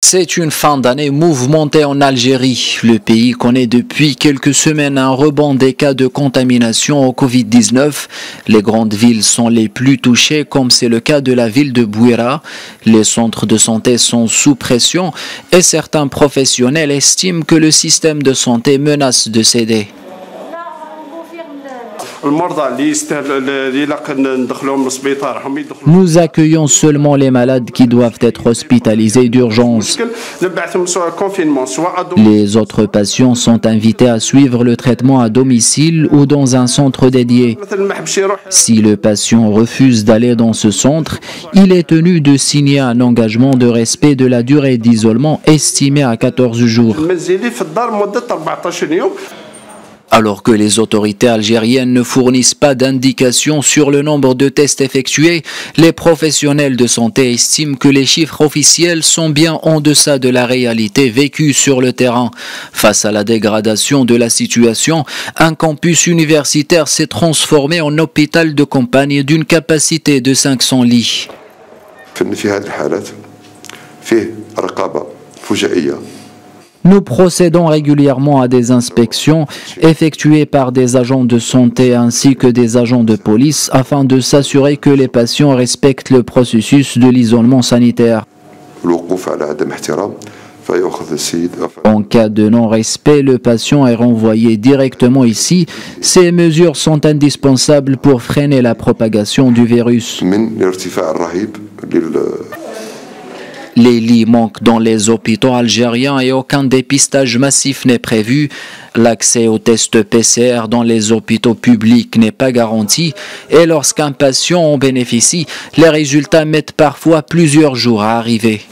C'est une fin d'année mouvementée en Algérie. Le pays connaît depuis quelques semaines un rebond des cas de contamination au Covid-19. Les grandes villes sont les plus touchées, comme c'est le cas de la ville de Bouira. Les centres de santé sont sous pression et certains professionnels estiment que le système de santé menace de céder. Nous accueillons seulement les malades qui doivent être hospitalisés d'urgence. Les autres patients sont invités à suivre le traitement à domicile ou dans un centre dédié. Si le patient refuse d'aller dans ce centre, il est tenu de signer un engagement de respect de la durée d'isolement estimée à 14 jours. Alors que les autorités algériennes ne fournissent pas d'indications sur le nombre de tests effectués, les professionnels de santé estiment que les chiffres officiels sont bien en deçà de la réalité vécue sur le terrain. Face à la dégradation de la situation, un campus universitaire s'est transformé en hôpital de campagne d'une capacité de 500 lits. Nous procédons régulièrement à des inspections effectuées par des agents de santé ainsi que des agents de police afin de s'assurer que les patients respectent le processus de l'isolement sanitaire. En cas de non-respect, le patient est renvoyé directement ici. Ces mesures sont indispensables pour freiner la propagation du virus. Les lits manquent dans les hôpitaux algériens et aucun dépistage massif n'est prévu. L'accès aux tests PCR dans les hôpitaux publics n'est pas garanti et lorsqu'un patient en bénéficie, les résultats mettent parfois plusieurs jours à arriver.